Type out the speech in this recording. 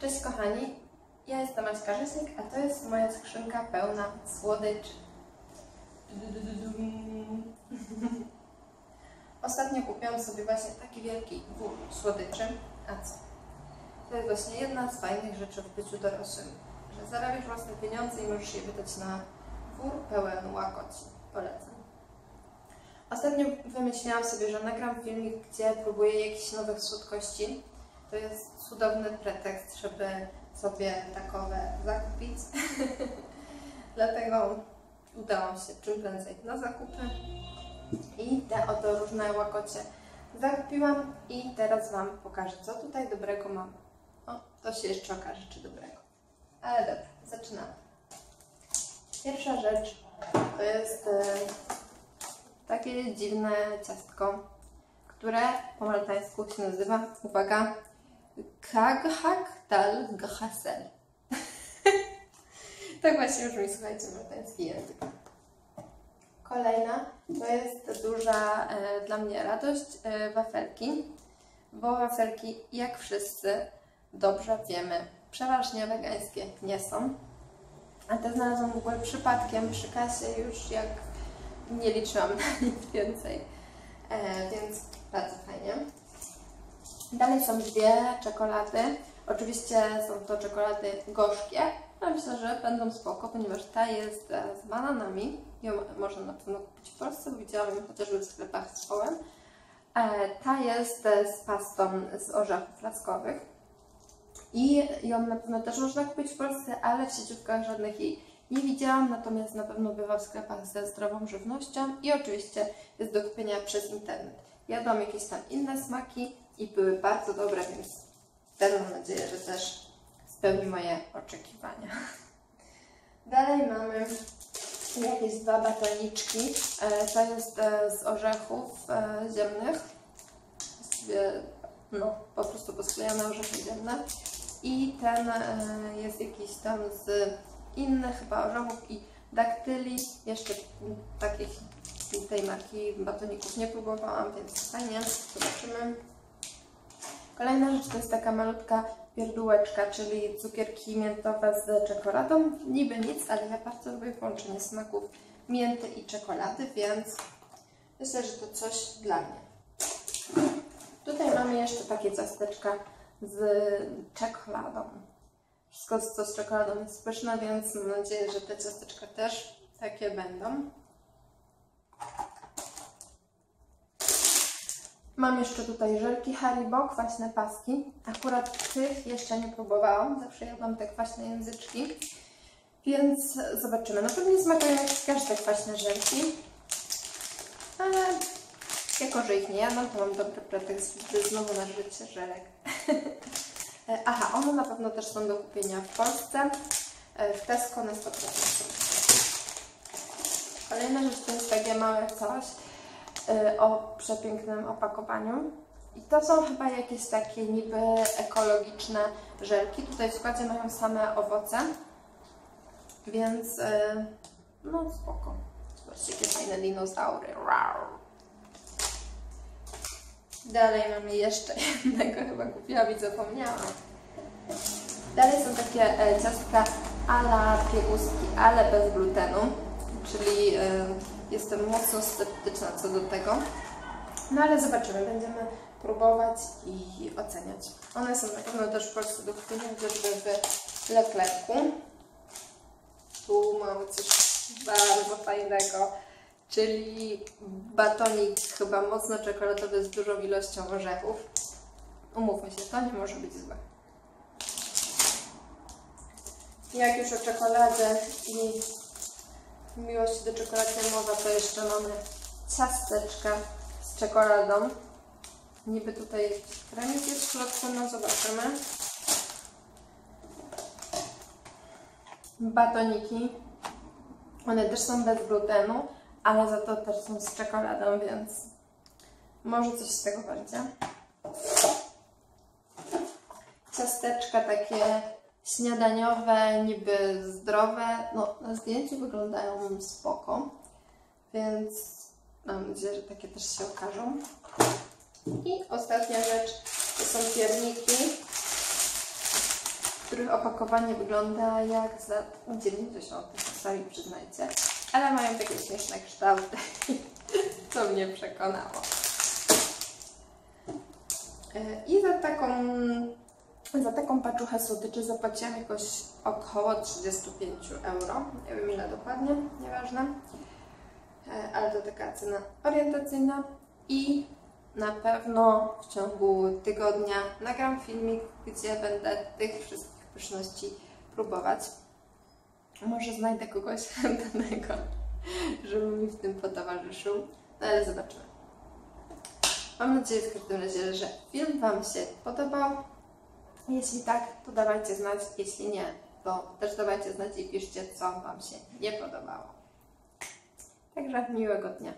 Cześć kochani, ja jestem Aśka Rzeźnik, a to jest moja skrzynka pełna słodyczy. Ostatnio kupiłam sobie właśnie taki wielki wór słodyczy. A co? To jest właśnie jedna z fajnych rzeczy w byciu dorosłym, że zarabiasz własne pieniądze i możesz je wydać na wór pełen łakoci. Polecam. Ostatnio wymyśliłam sobie, że nagram filmik, gdzie próbuję jakichś nowych słodkości. To jest cudowny pretekst, żeby sobie takowe zakupić. Dlatego udałam się czym prędzej na zakupy i te oto różne łakocie zakupiłam i teraz Wam pokażę, co tutaj dobrego mam. O, to się jeszcze okaże, czy dobrego. Ale dobra, zaczynamy. Pierwsza rzecz to jest e, takie dziwne ciastko, które po maltańsku się nazywa, uwaga, kaghak dal ghasel. tak właśnie brzmi, słuchajcie, maltański język. Kolejna to jest duża e, dla mnie radość e, wafelki, bo wafelki, jak wszyscy dobrze wiemy, przeważnie wegańskie nie są. A te znalazłam w ogóle przypadkiem przy kasie już jak nie liczyłam na nic więcej, e, więc bardzo fajnie. Dalej są dwie czekolady. Oczywiście są to czekolady gorzkie, ale myślę, że będą spoko, ponieważ ta jest e, z bananami. Ją można na pewno kupić w Polsce, widziałam ją chociażby w sklepach z kołem. E, ta jest e, z pastą z orzechów laskowych. I ją na pewno też można kupić w Polsce, ale w sieciówkach żadnych jej nie widziałam, natomiast na pewno bywa w sklepach ze zdrową żywnością i oczywiście jest do kupienia przez internet. Jadłam jakieś tam inne smaki i były bardzo dobre, więc też mam nadzieję, że też spełni moje oczekiwania. Dalej mamy jakieś dwa batoniczki. E, To jest e, z orzechów e, ziemnych. No, po prostu posklejane orzechy ziemne. I ten jest jakiś tam z innych chyba orzechów i daktyli. Jeszcze takich tej marki batoników nie próbowałam, więc fajnie. Zobaczymy. Kolejna rzecz to jest taka malutka pierdółeczka, czyli cukierki miętowe z czekoladą. Niby nic, ale ja bardzo lubię połączenie smaków mięty i czekolady, więc myślę, że to coś dla mnie. Tutaj mamy jeszcze takie ciasteczka z czekoladą. Wszystko, co z czekoladą jest pyszne, więc mam nadzieję, że te ciasteczka też takie będą. Mam jeszcze tutaj żelki Haribo, kwaśne paski. Akurat tych jeszcze nie próbowałam, zawsze jadłam te kwaśne języczki. Więc zobaczymy. Na pewno smakują jak każde kwaśne żelki. Ale jako, że ich nie jadłam, to mam dobry pretekst, żeby znowu nażyć żelek. Aha, one na pewno też są do kupienia w Polsce. W Tesco na 100%. Kolejna rzecz to jest takie małe coś o przepięknym opakowaniu. I to są chyba jakieś takie niby ekologiczne żelki. Tutaj w składzie mają same owoce, więc y, no spoko. Zobaczcie, jakie fajne dinozaury. Dalej mamy jeszcze jednego, chyba kupiłam i zapomniałam. Dalej są takie e, ciastka ala pieguski, ale bez glutenu, czyli e, jestem mocno sceptyczna co do tego. No ale zobaczymy, będziemy próbować i oceniać. One są na pewno też w Polsce do kupienia, chociażby w Leclercu. Tu mamy coś bardzo fajnego, czyli batonik chyba mocno czekoladowy z dużą ilością orzechów. Umówmy się, to nie może być złe. Jak już o czekoladzie i miłości do czekolady mowa, to jeszcze mamy ciasteczka z czekoladą. Niby tutaj kremik jest w no zobaczymy. Batoniki. One też są bez glutenu, ale za to też są z czekoladą, więc może coś z tego będzie. Ciasteczka takie śniadaniowe, niby zdrowe. No, na zdjęciu wyglądają spoko, więc mam nadzieję, że takie też się okażą. I ostatnia rzecz to są pierniki. których opakowanie wygląda jak z lat 90. Sami przyznajcie, ale mają takie śmieszne kształty, co mnie przekonało. E, I za taką, za taką paczuchę słodyczy zapłaciłam jakoś około 35 euro. Nie wiem ile dokładnie, nieważne. E, Ale to taka cena orientacyjna i na pewno w ciągu tygodnia nagram filmik, gdzie będę tych wszystkich pyszności próbować. Może znajdę kogoś chętnego, żeby mi w tym potowarzyszył, no ale zobaczymy. Mam nadzieję w każdym razie, że film Wam się podobał. Jeśli tak, to dawajcie znać. Jeśli nie, to też dawajcie znać i piszcie, co Wam się nie podobało. Także miłego dnia.